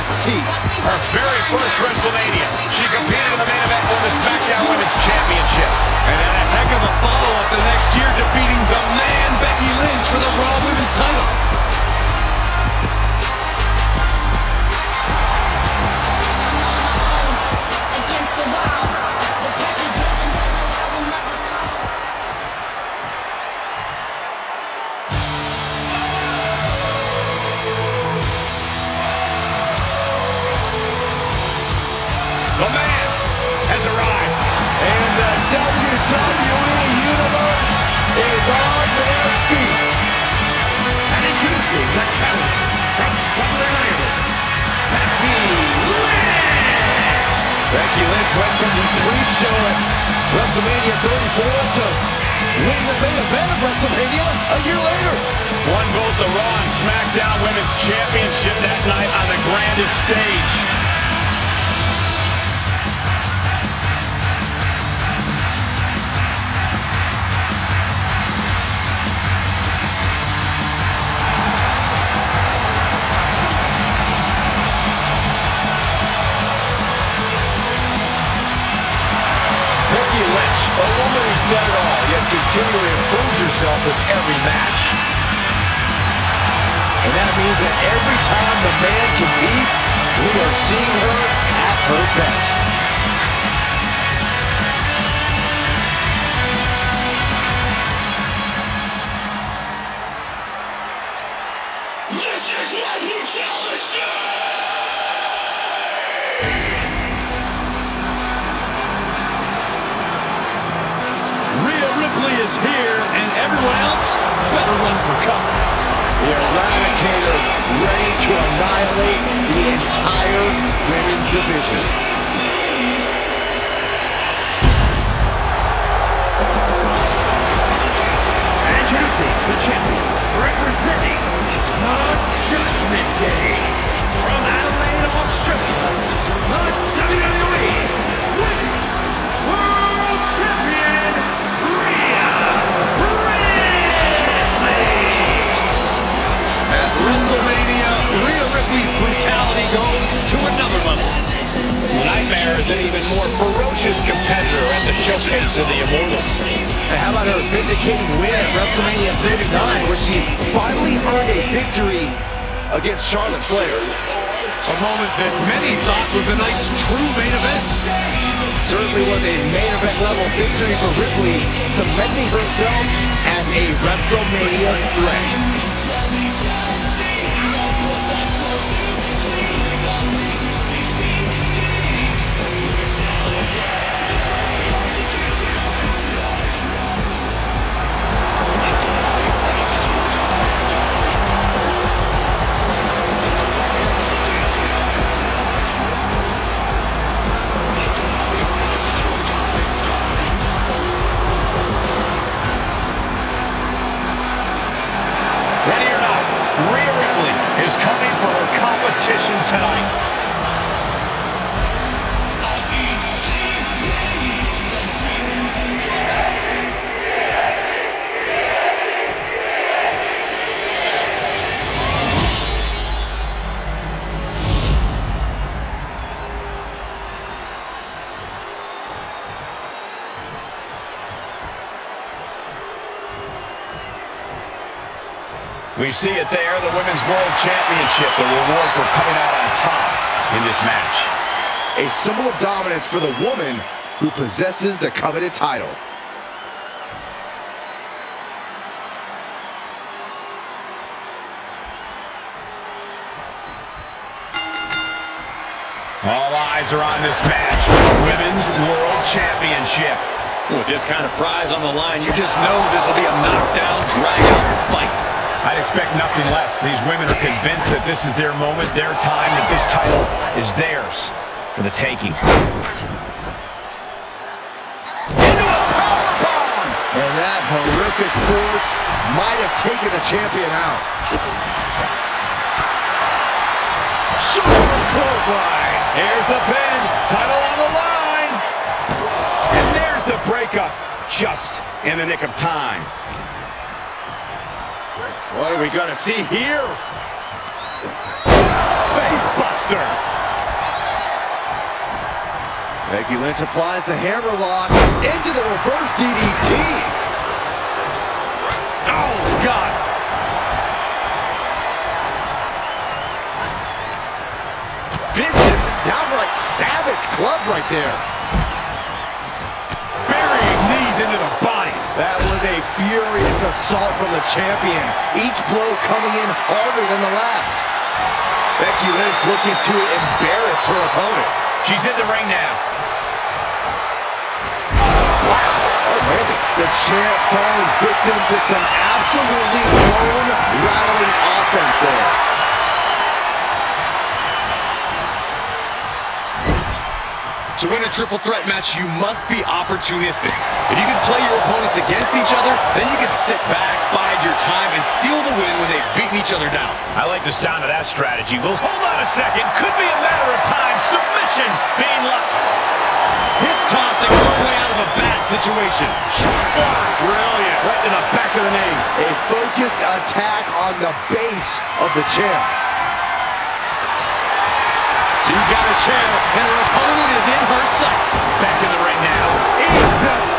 B-E-S-T. Her very first WrestleMania. She competed in the main event for the SmackDown Women's Championship. And had a heck of a follow-up the next year defeating the man Becky Lynch for the Raw Women's title. Becky Lynch went from the pre-show at WrestleMania 34 to winning the main event of WrestleMania a year later. Won both the Raw and SmackDown Women's Championship that night on the grandest stage. Who's done it all, yet continually improves herself with every match. And that means that every time the man competes, we are seeing her at her best. Better run for cover. The Eradicator ready to annihilate the entire women's division. Of the Immortals. And how about her vindicating win at WrestleMania 39, where she finally earned a victory against Charlotte Flair? A moment that many thought was the night's true main event. Certainly was a main event level victory for Ripley, cementing herself as a WrestleMania threat. Tonight. We see it there, the Women's World Championship, the reward for coming out on top in this match. A symbol of dominance for the woman who possesses the coveted title. All eyes are on this match for the Women's World Championship. With this kind of prize on the line, you just know this will be a knockdown, drag-out fight. I'd expect nothing less. These women are convinced that this is their moment, their time, that this title is theirs for the taking. Into a powerbomb! And that horrific force might have taken the champion out. Shoulder clothesline. Here's the pin. Title on the line. And there's the breakup. Just in the nick of time. What are we going to see here? Facebuster. Becky Lynch applies the hammerlock into the reverse DDT. Oh, God. Vicious, downright savage club right there. Burying knees into the body. That was a furious assault from the champion. Each blow coming in harder than the last. Becky Lynch looking to embarrass her opponent. She's in the ring now. Oh, the champ falling victim to some absolutely bone-rattling offense there. To win a triple threat match, you must be opportunistic. If you can play your opponents against each other, then you can sit back, bide your time, and steal the win when they've beaten each other down. I like the sound of that strategy. We'll hold on a second. Could be a matter of time. Submission being locked. Hip tossing her way out of a bad situation. Shot block. Brilliant. Right in the back of the knee. A focused attack on the base of the champ. She's got a chair, and her opponent is in her sights. Back in the ring now. In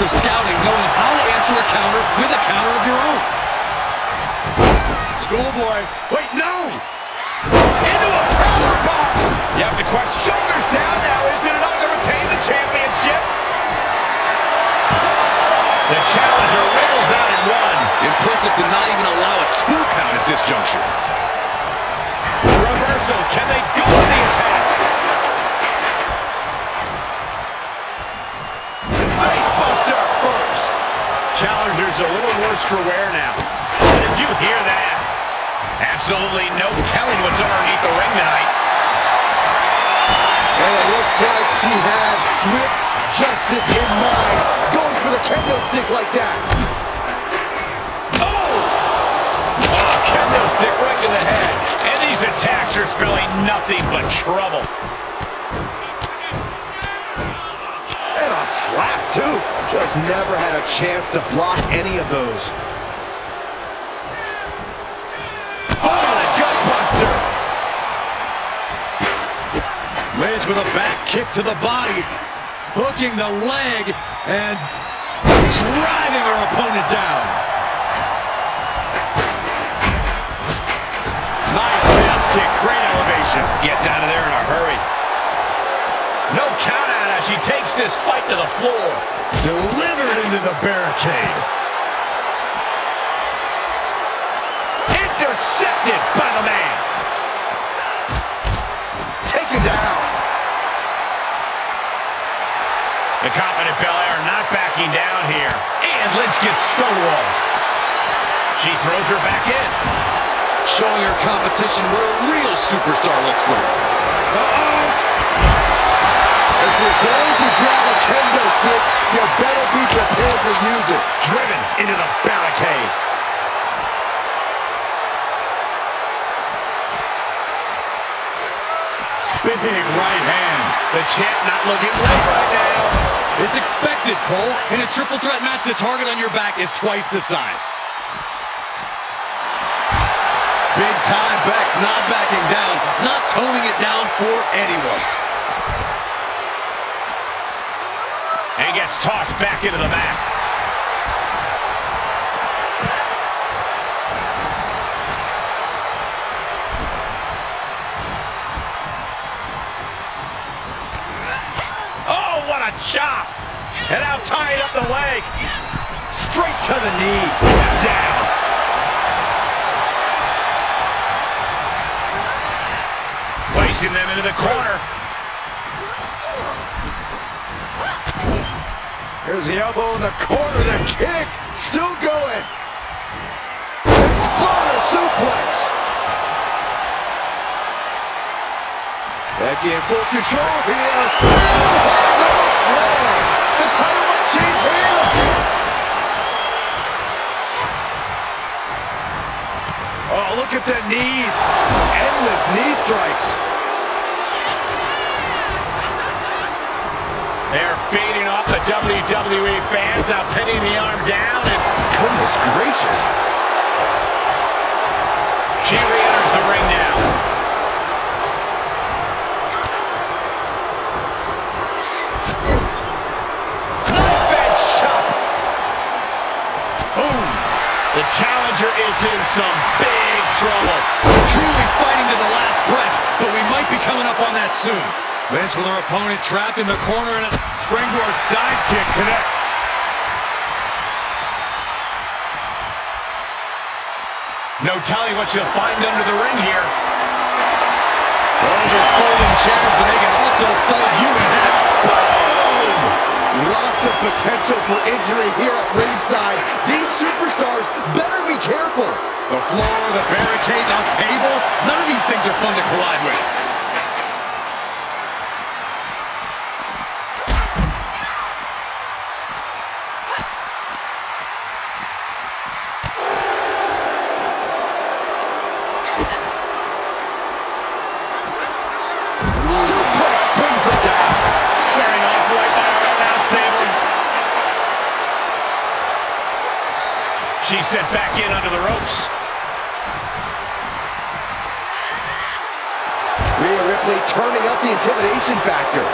Some scouting, knowing how to answer a counter with a counter of your own. Schoolboy. Wait, no! Into a power bomb! You have to question. Shoulders down now. Is it enough to retain the championship? The challenger wriggles out in one. Implicit to not even allow a two count at this juncture. Reversal. Can they go to the attack? Challenger's a little worse for wear now. Did you hear that? Absolutely no telling what's underneath the ring tonight. And it looks like she has swift justice in mind. Going for the kendo stick like that. Oh! Oh, kendo stick right to the head. And these attacks are spelling nothing but trouble. Slap, too. Just never had a chance to block any of those. Oh, the gutbuster! Lynch with a back kick to the body, hooking the leg and driving her opponent down. Nice calf kick, great elevation. Gets out of there in a hurry. She takes this fight to the floor. Delivered into the barricade. Intercepted by the man. Taken down. The confident Belair not backing down here. And Lynch gets stonewalled. She throws her back in. Showing her competition what a real superstar looks like. If you're going to grab a kendo stick, you better be prepared to use it. Driven into the barricade. Big right hand. The champ not looking late right now. It's expected, Cole. In a triple threat match, the target on your back is twice the size. Big time Bex not backing down, not toning it down for anyone. And gets tossed back into the mat. Oh, what a chop! And now tying up the leg. Straight to the knee. Down. Placing them into the corner. Here's the elbow in the corner, the kick, still going. Exploder suplex. Becky in full control here. One slam. The title might change hands. Oh, look at the knees. Just endless knee strikes. They're feeding off the WWE fans, now pinning the arm down, and Goodness gracious. she re-enters the ring now. Knife edge chop. Boom. The challenger is in some big trouble. Truly fighting to the last breath, but we might be coming up on that soon. Lynch with her opponent trapped in the corner and a Springboard sidekick connects. No telling what she'll find under the ring here. Those are folding chairs, but they can also fold you in half. Lots of potential for injury here at ringside. These superstars better be careful. The floor, the barricades, on table, none of these things are fun to collide with. Sent back in under the ropes. Rhea Ripley turning up the intimidation factor.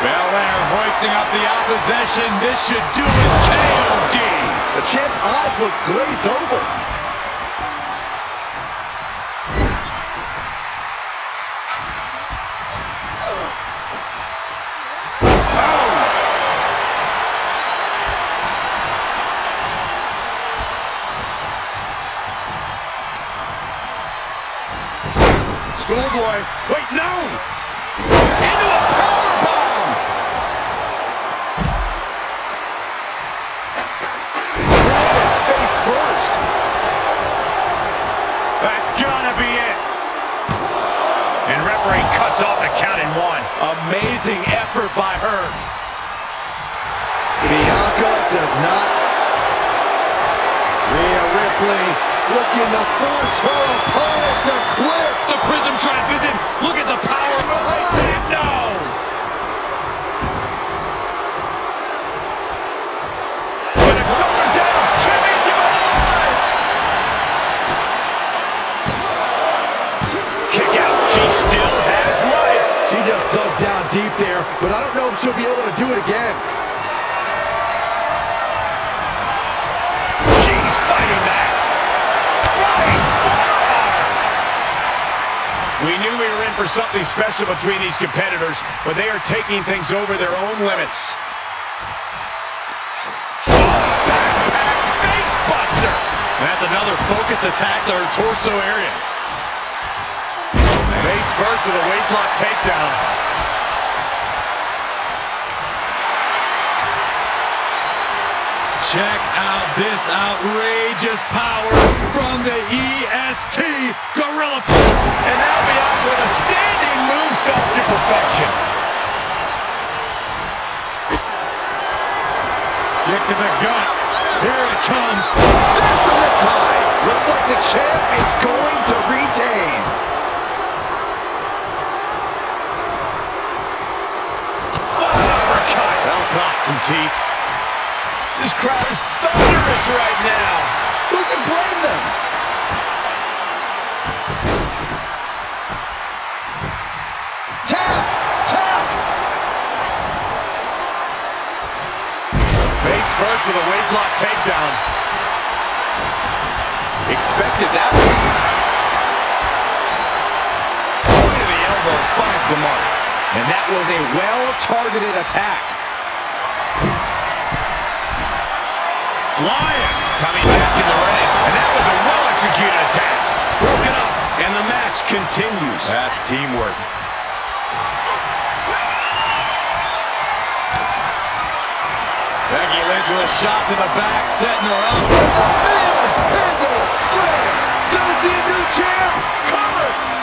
Belair hoisting up the opposition. This should do it. KOD. The champ's eyes look glazed over. Amazing effort by her. Bianca does not. Rhea Ripley looking to force her opponent to quit. The Prism Trap is in. Look at the but I don't know if she'll be able to do it again. She's fighting back. Right forearm. We knew we were in for something special between these competitors, but they are taking things over their own limits. Backpack face. That's another focused attack to her torso area. Oh, face first with a waistlock takedown. Check out this outrageous power from the EST Gorilla Press. And now be off with a standing moonsault to perfection. Kick to the gut. Here it comes. There's the riptide. Looks like the champ is going to retain. What an uppercut. Cost some teeth. This crowd is thunderous right now. Who can blame them? Tap! Tap! Face first with a waistlock takedown. Expected that one. Point of the elbow finds the mark. And that was a well-targeted attack. Flying. Coming back in the ring. And that was a well-executed attack. Broken up. And the match continues. That's teamwork. Becky Lynch with a shot to the back, setting her up. The Man, handle slam. Gonna see a new champ. Cover.